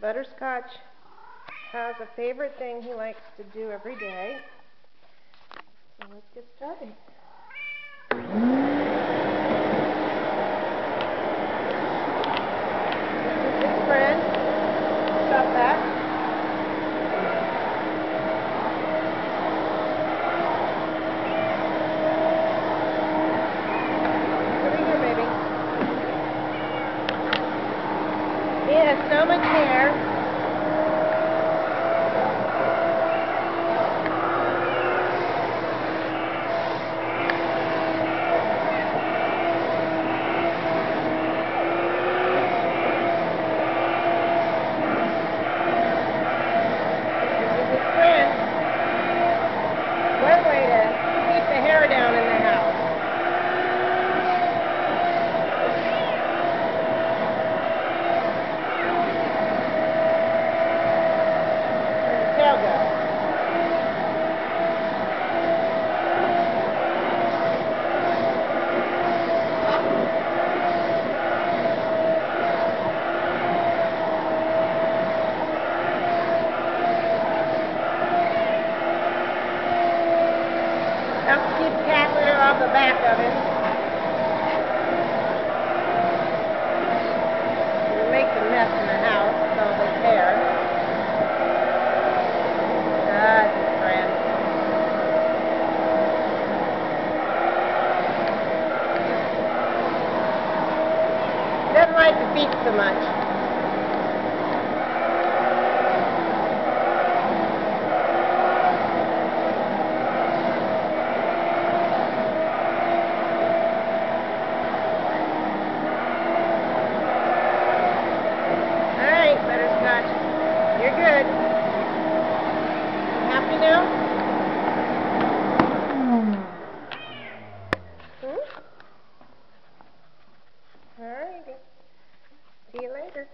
Butterscotch has a favorite thing he likes to do every day. So let's get started. Has so much hair. This is his friend. One way to keep the hair down in the house. Where'd the tail go? Helps keep cat litter off the back of. It makes a mess in the house with all this hair. Friend. He doesn't like the feet so much. All right, Butterscotch. You're good. You happy now? Hmm? All righty. See you later.